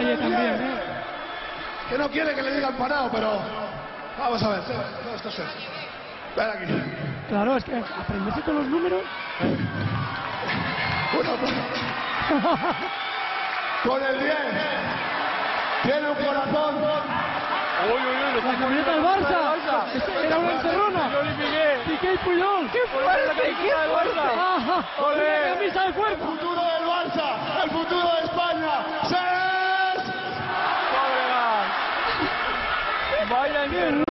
Valle también, ¿eh? Que no quiere que le digan parado, pero. Vamos a ver, todo esto es eso. Ven aquí. Claro, es que aprenderse con los números. Uno, con el 10. Tiene un corazón. Uy, uy, uy, La camioneta del Barça. Ese Era una encerrona. Piqué y Puyol. ¡Qué. ¡Olé! Una camisa de del Barça, el futuro de España. ¡Se 白兰店